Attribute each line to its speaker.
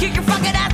Speaker 1: kick your fucking ass.